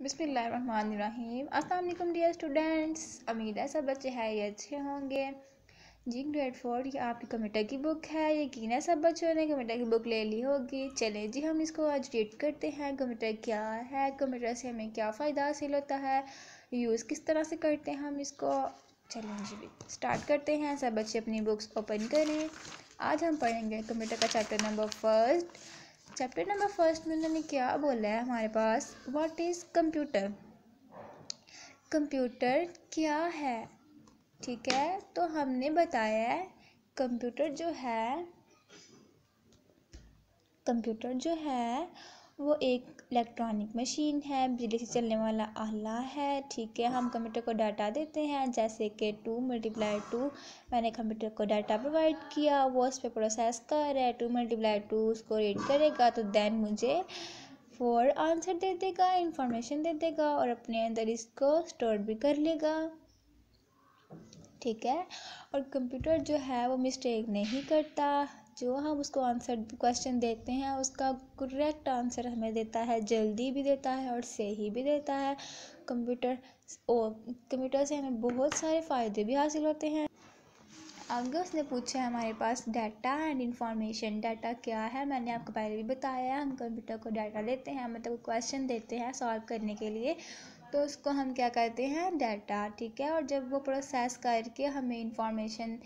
बिसमीम अल्लाम dear students. उम्मीद है सब बच्चे हैं ये अच्छे होंगे। जी ग्रेड फोर ये आपकी कंप्यूटर की बुक है। यकीन है सब बच्चों ने कंप्यूटर की बुक ले ली होगी। चलें जी, हम इसको आज रीड करते हैं। कंप्यूटर क्या है? कंप्यूटर से हमें क्या फ़ायदा हासिल होता है? यूज़ किस तरह से करते हैं हम इसको? चलें जी भी स्टार्ट करते हैं। सब बच्चे अपनी बुक्स ओपन करें। आज हम पढ़ेंगे कंप्यूटर का chapter number first chapter number first में उन्होंने क्या बोला है हमारे पास? व्हाट इज़ कंप्यूटर कंप्यूटर क्या है? ठीक है तो हमने बताया है कंप्यूटर जो है कंप्यूटर जो है वो एक इलेक्ट्रॉनिक मशीन है, बिजली से चलने वाला आला है, ठीक है। हम कंप्यूटर को डाटा देते हैं, जैसे कि टू मल्टीप्लाई टू, मैंने कंप्यूटर को डाटा प्रोवाइड किया, वो उस पर प्रोसेस कर रहा है, टू मल्टीप्लाई टू उसको रीड करेगा तो देन मुझे फोर आंसर दे देगा इंफॉर्मेशन दे देगा और अपने अंदर इसको स्टोर भी कर लेगा, ठीक है। और कंप्यूटर जो है, वो मिस्टेक नहीं करता जो हम उसको आंसर क्वेश्चन देते हैं, उसका करेक्ट आंसर हमें देता है, जल्दी भी देता है और सही भी देता है। कंप्यूटर और कंप्यूटर से हमें बहुत सारे फ़ायदे भी हासिल होते हैं। आगे उसने पूछा है हमारे पास डाटा एंड इंफॉर्मेशन डाटा क्या है? मैंने आपको पहले भी बताया है, हम कंप्यूटर को डाटा देते हैं मतलब क्वेश्चन देते हैं सॉल्व करने के लिए। तो उसको हम क्या कहते हैं? डाटा ठीक है? और जब वो प्रोसेस करके हमें इंफॉर्मेशन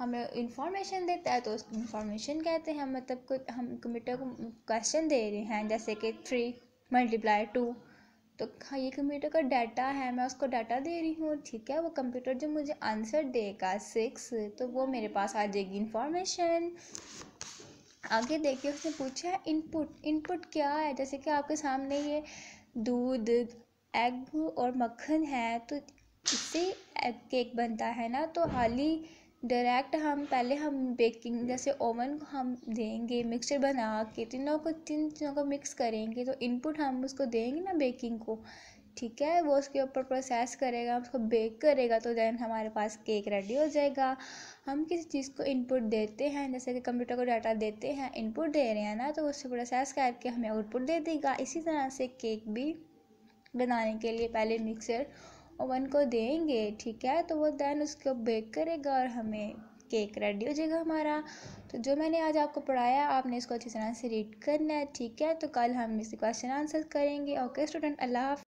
हमें इंफॉर्मेशन देता है तो उस इंफॉर्मेशन कहते हैं मतलब कुछ हम कंप्यूटर को क्वेश्चन दे रहे हैं, जैसे कि थ्री मल्टीप्लाई टू तो हाँ ये कंप्यूटर का डाटा है, मैं उसको डाटा दे रही हूँ, ठीक है, वो कंप्यूटर जो मुझे आंसर देगा सिक्स तो वो मेरे पास आ जाएगी इंफॉर्मेशन आगे देखिए, उसने पूछा है इनपुट इनपुट क्या है? जैसे कि आपके सामने ये दूध एग और मक्खन है तो इससे केक बनता है ना तो हाल ही डायरेक्ट हम, पहले हम बेकिंग, जैसे ओवन को हम देंगे मिक्सचर बना के, तीनों को, तीन चीज़ों को मिक्स करेंगे तो इनपुट हम उसको देंगे ना बेकिंग को। ठीक है? वो उसके ऊपर प्रोसेस करेगा, उसको बेक करेगा तो देन हमारे पास केक रेडी हो जाएगा। हम किसी चीज़ को इनपुट देते हैं, जैसे कि कंप्यूटर को डाटा देते हैं इनपुट दे रहे हैं ना तो उससे प्रोसेस करके हमें आउटपुट दे देगा। इसी तरह से केक भी बनाने के लिए पहले मिक्सर ओवन को देंगे, ठीक है? तो वो दैन उसको बेक करेगा और हमें केक रेडी हो जाएगा हमारा। तो जो मैंने आज आपको पढ़ाया, आपने इसको अच्छी तरह से रीड करना है, ठीक है? तो कल हम इसे क्वेश्चन आंसर करेंगे। Okay student Allah